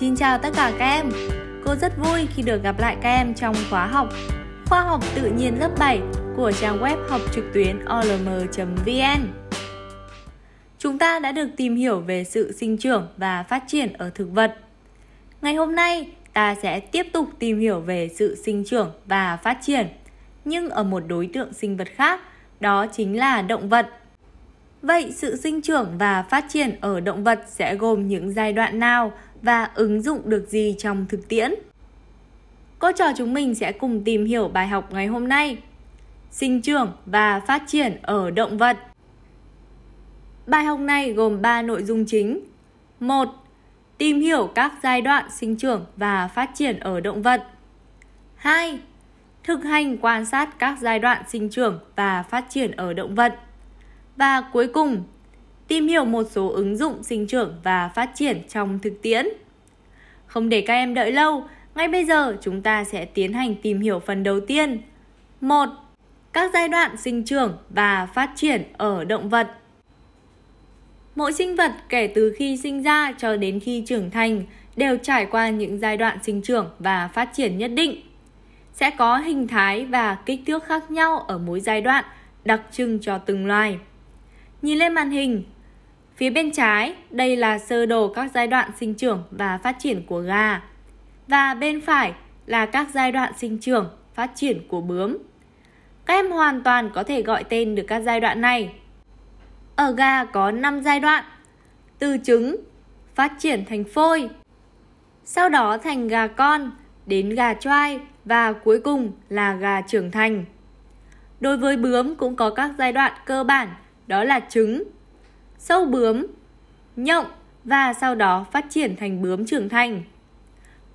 Xin chào tất cả các em. Cô rất vui khi được gặp lại các em trong khóa học Khoa học tự nhiên lớp 7 của trang web học trực tuyến olm.vn. Chúng ta đã được tìm hiểu về sự sinh trưởng và phát triển ở thực vật. Ngày hôm nay, ta sẽ tiếp tục tìm hiểu về sự sinh trưởng và phát triển, nhưng ở một đối tượng sinh vật khác, đó chính là động vật. Vậy sự sinh trưởng và phát triển ở động vật sẽ gồm những giai đoạn nào và ứng dụng được gì trong thực tiễn? Cô trò chúng mình sẽ cùng tìm hiểu bài học ngày hôm nay. Sinh trưởng và phát triển ở động vật. Bài học này gồm 3 nội dung chính. 1. Tìm hiểu các giai đoạn sinh trưởng và phát triển ở động vật. 2. Thực hành quan sát các giai đoạn sinh trưởng và phát triển ở động vật. Và cuối cùng, tìm hiểu một số ứng dụng sinh trưởng và phát triển trong thực tiễn. Không để các em đợi lâu, ngay bây giờ chúng ta sẽ tiến hành tìm hiểu phần đầu tiên. 1. Các giai đoạn sinh trưởng và phát triển ở động vật. Mỗi sinh vật kể từ khi sinh ra cho đến khi trưởng thành đều trải qua những giai đoạn sinh trưởng và phát triển nhất định. Sẽ có hình thái và kích thước khác nhau ở mỗi giai đoạn, đặc trưng cho từng loài. Nhìn lên màn hình, phía bên trái đây là sơ đồ các giai đoạn sinh trưởng và phát triển của gà. Và bên phải là các giai đoạn sinh trưởng, phát triển của bướm. Các em hoàn toàn có thể gọi tên được các giai đoạn này. Ở gà có 5 giai đoạn. Từ trứng, phát triển thành phôi. Sau đó thành gà con, đến gà choai và cuối cùng là gà trưởng thành. Đối với bướm cũng có các giai đoạn cơ bản, đó là trứng, sâu bướm, nhộng và sau đó phát triển thành bướm trưởng thành.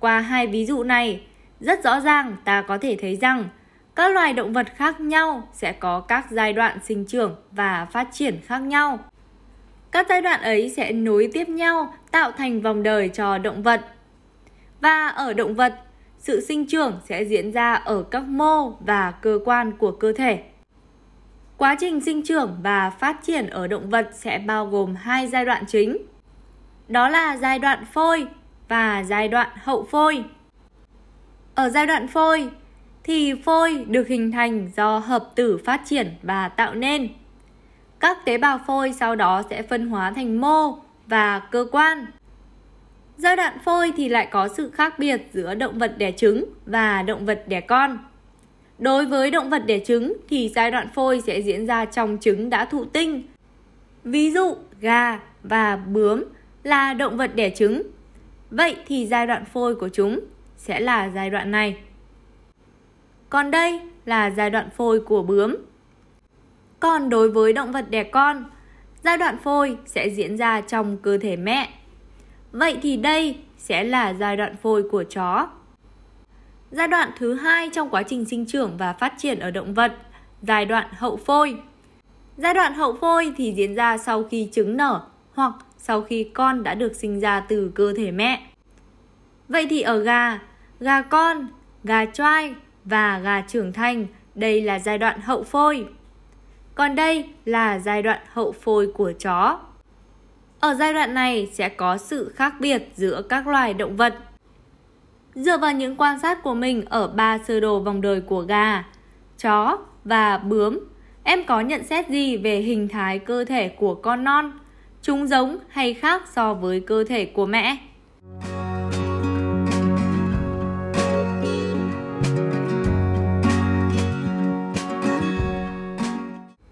Qua hai ví dụ này, rất rõ ràng ta có thể thấy rằng các loài động vật khác nhau sẽ có các giai đoạn sinh trưởng và phát triển khác nhau. Các giai đoạn ấy sẽ nối tiếp nhau tạo thành vòng đời cho động vật. Và ở động vật, sự sinh trưởng sẽ diễn ra ở các mô và cơ quan của cơ thể. Quá trình sinh trưởng và phát triển ở động vật sẽ bao gồm hai giai đoạn chính. Đó là giai đoạn phôi và giai đoạn hậu phôi. Ở giai đoạn phôi thì phôi được hình thành do hợp tử phát triển và tạo nên. Các tế bào phôi sau đó sẽ phân hóa thành mô và cơ quan. Giai đoạn phôi thì lại có sự khác biệt giữa động vật đẻ trứng và động vật đẻ con. Đối với động vật đẻ trứng thì giai đoạn phôi sẽ diễn ra trong trứng đã thụ tinh. Ví dụ gà và bướm là động vật đẻ trứng Vậy thì giai đoạn phôi của chúng sẽ là giai đoạn này. Còn đây là giai đoạn phôi của bướm. Còn đối với động vật đẻ con, giai đoạn phôi sẽ diễn ra trong cơ thể mẹ. Vậy thì đây sẽ là giai đoạn phôi của chó. Giai đoạn thứ hai trong quá trình sinh trưởng và phát triển ở động vật, giai đoạn hậu phôi. Giai đoạn hậu phôi thì diễn ra sau khi trứng nở hoặc sau khi con đã được sinh ra từ cơ thể mẹ. Vậy thì ở gà, gà con, gà choai và gà trưởng thành, đây là giai đoạn hậu phôi. Còn đây là giai đoạn hậu phôi của chó. Ở giai đoạn này sẽ có sự khác biệt giữa các loài động vật. Dựa vào những quan sát của mình ở ba sơ đồ vòng đời của gà, chó và bướm, em có nhận xét gì về hình thái cơ thể của con non? Chúng giống hay khác so với cơ thể của mẹ?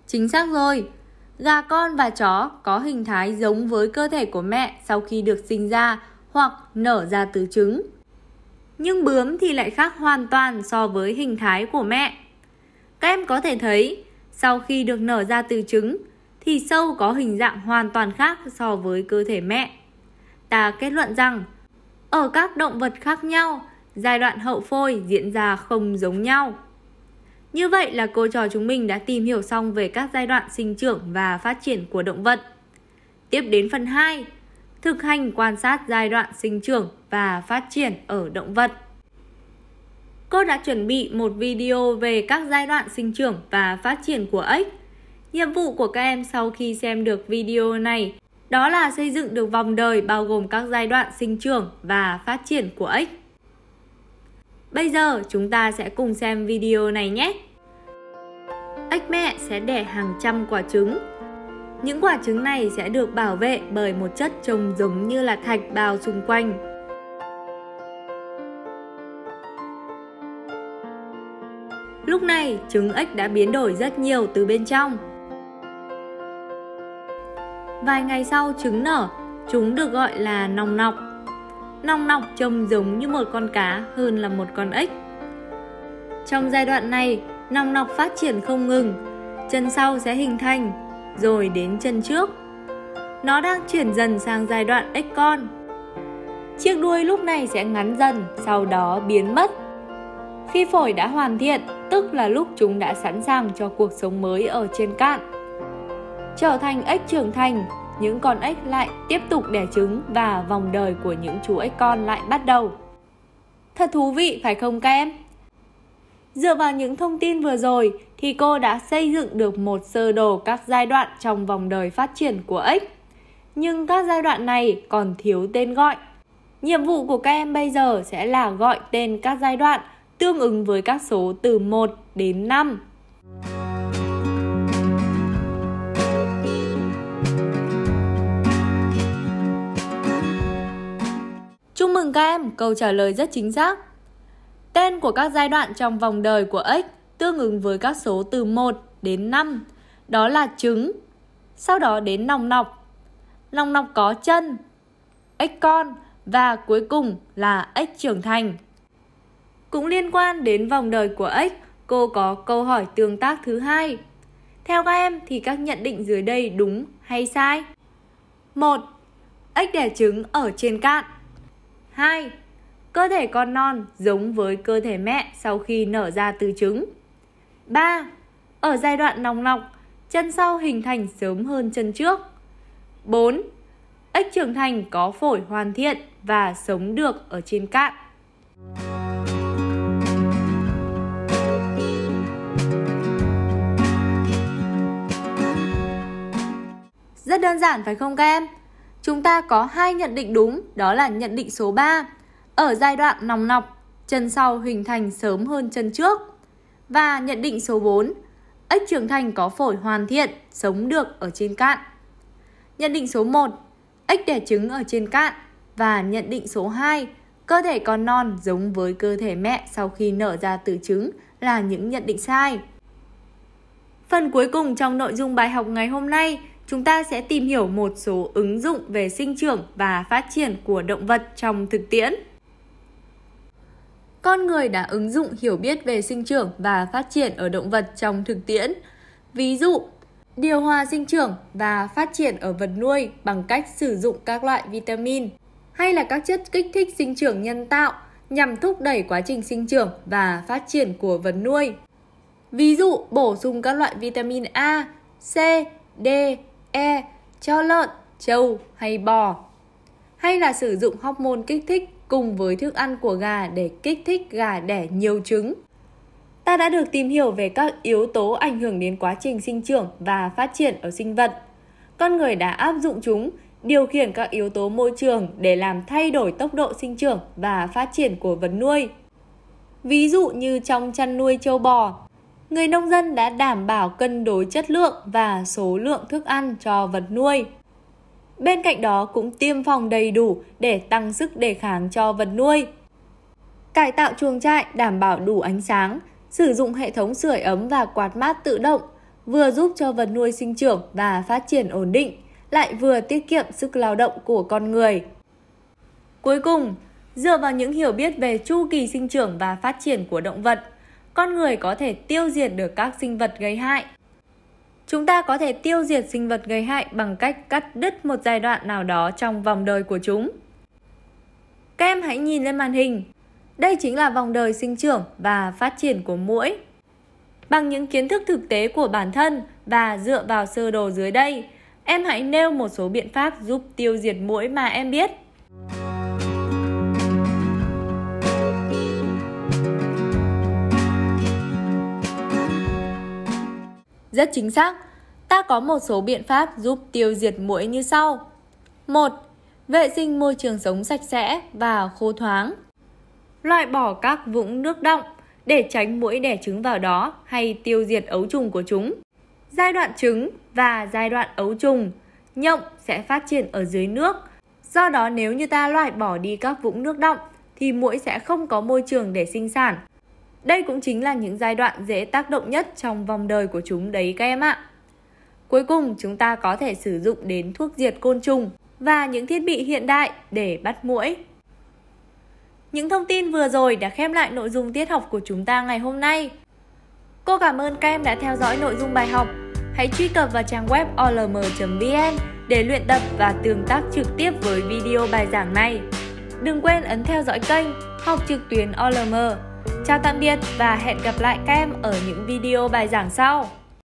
Chính xác rồi. Gà con và chó có hình thái giống với cơ thể của mẹ sau khi được sinh ra hoặc nở ra từ trứng. Nhưng bướm thì lại khác hoàn toàn so với hình thái của mẹ. Các em có thể thấy, sau khi được nở ra từ trứng, thì sâu có hình dạng hoàn toàn khác so với cơ thể mẹ. Ta kết luận rằng, ở các động vật khác nhau, giai đoạn hậu phôi diễn ra không giống nhau. Như vậy là cô trò chúng mình đã tìm hiểu xong về các giai đoạn sinh trưởng và phát triển của động vật. Tiếp đến phần 2, thực hành quan sát giai đoạn sinh trưởng và phát triển ở động vật. Cô đã chuẩn bị một video về các giai đoạn sinh trưởng và phát triển của ếch Nhiệm vụ của các em sau khi xem được video này Đó là xây dựng được vòng đời bao gồm các giai đoạn sinh trưởng và phát triển của ếch. Bây giờ chúng ta sẽ cùng xem video này nhé. Ếch mẹ sẽ đẻ hàng trăm quả trứng. Những quả trứng này sẽ được bảo vệ bởi một chất trông giống như là thạch bao xung quanh. Lúc này, trứng ếch đã biến đổi rất nhiều từ bên trong. Vài ngày sau trứng nở, chúng được gọi là nòng nọc. Nòng nọc trông giống như một con cá hơn là một con ếch. Trong giai đoạn này, nòng nọc phát triển không ngừng, chân sau sẽ hình thành, rồi đến chân trước. Nó đang chuyển dần sang giai đoạn ếch con. Chiếc đuôi lúc này sẽ ngắn dần, sau đó biến mất. Khi phổi đã hoàn thiện, tức là lúc chúng đã sẵn sàng cho cuộc sống mới ở trên cạn. Trở thành ếch trưởng thành, những con ếch lại tiếp tục đẻ trứng và vòng đời của những chú ếch con lại bắt đầu. Thật thú vị phải không các em? Dựa vào những thông tin vừa rồi thì cô đã xây dựng được một sơ đồ các giai đoạn trong vòng đời phát triển của ếch. Nhưng các giai đoạn này còn thiếu tên gọi. Nhiệm vụ của các em bây giờ sẽ là gọi tên các giai đoạn tương ứng với các số từ 1 đến 5. Chúc mừng các em, câu trả lời rất chính xác. Tên của các giai đoạn trong vòng đời của ếch tương ứng với các số từ 1 đến 5. Đó là trứng, sau đó đến nòng nọc. Nòng nọc có chân, ếch con và cuối cùng là ếch trưởng thành. Cũng liên quan đến vòng đời của ếch, cô có câu hỏi tương tác thứ hai. Theo các em thì các nhận định dưới đây đúng hay sai? 1. Ếch đẻ trứng ở trên cạn. 2. Cơ thể con non giống với cơ thể mẹ sau khi nở ra từ trứng. 3. Ở giai đoạn nòng nọc, chân sau hình thành sớm hơn chân trước. 4. Ếch trưởng thành có phổi hoàn thiện và sống được ở trên cạn. Rất đơn giản phải không các em? Chúng ta có hai nhận định đúng, đó là nhận định số 3. Ở giai đoạn nòng nọc, chân sau hình thành sớm hơn chân trước. Và nhận định số 4. Ếch trưởng thành có phổi hoàn thiện, sống được ở trên cạn. Nhận định số 1. Ếch đẻ trứng ở trên cạn. Và nhận định số 2. Cơ thể con non giống với cơ thể mẹ sau khi nở ra từ trứng là những nhận định sai. Phần cuối cùng trong nội dung bài học ngày hôm nay chúng ta sẽ tìm hiểu một số ứng dụng về sinh trưởng và phát triển của động vật trong thực tiễn. Con người đã ứng dụng hiểu biết về sinh trưởng và phát triển ở động vật trong thực tiễn. Ví dụ, điều hòa sinh trưởng và phát triển ở vật nuôi bằng cách sử dụng các loại vitamin hay là các chất kích thích sinh trưởng nhân tạo nhằm thúc đẩy quá trình sinh trưởng và phát triển của vật nuôi. Ví dụ, bổ sung các loại vitamin A, C, D, E cho lợn, trâu hay bò. Hay là sử dụng hormone kích thích cùng với thức ăn của gà để kích thích gà đẻ nhiều trứng. Ta đã được tìm hiểu về các yếu tố ảnh hưởng đến quá trình sinh trưởng và phát triển ở sinh vật. Con người đã áp dụng chúng điều khiển các yếu tố môi trường để làm thay đổi tốc độ sinh trưởng và phát triển của vật nuôi. Ví dụ như trong chăn nuôi châu bò, người nông dân đã đảm bảo cân đối chất lượng và số lượng thức ăn cho vật nuôi. Bên cạnh đó cũng tiêm phòng đầy đủ để tăng sức đề kháng cho vật nuôi. Cải tạo chuồng trại đảm bảo đủ ánh sáng, sử dụng hệ thống sưởi ấm và quạt mát tự động, vừa giúp cho vật nuôi sinh trưởng và phát triển ổn định, lại vừa tiết kiệm sức lao động của con người. Cuối cùng, dựa vào những hiểu biết về chu kỳ sinh trưởng và phát triển của động vật, con người có thể tiêu diệt được các sinh vật gây hại. Chúng ta có thể tiêu diệt sinh vật gây hại bằng cách cắt đứt một giai đoạn nào đó trong vòng đời của chúng. Các em hãy nhìn lên màn hình. Đây chính là vòng đời sinh trưởng và phát triển của muỗi. Bằng những kiến thức thực tế của bản thân và dựa vào sơ đồ dưới đây, em hãy nêu một số biện pháp giúp tiêu diệt muỗi mà em biết. Rất chính xác, ta có một số biện pháp giúp tiêu diệt muỗi như sau. 1. Vệ sinh môi trường sống sạch sẽ và khô thoáng. Loại bỏ các vũng nước động để tránh muỗi đẻ trứng vào đó hay tiêu diệt ấu trùng của chúng. Giai đoạn trứng và giai đoạn ấu trùng, nhộng sẽ phát triển ở dưới nước. Do đó nếu như ta loại bỏ đi các vũng nước động thì muỗi sẽ không có môi trường để sinh sản. Đây cũng chính là những giai đoạn dễ tác động nhất trong vòng đời của chúng đấy các em ạ. Cuối cùng, chúng ta có thể sử dụng đến thuốc diệt côn trùng và những thiết bị hiện đại để bắt muỗi. Những thông tin vừa rồi đã khép lại nội dung tiết học của chúng ta ngày hôm nay. Cô cảm ơn các em đã theo dõi nội dung bài học. Hãy truy cập vào trang web olm.vn để luyện tập và tương tác trực tiếp với video bài giảng này. Đừng quên ấn theo dõi kênh Học trực tuyến OLM. Chào tạm biệt và hẹn gặp lại các em ở những video bài giảng sau.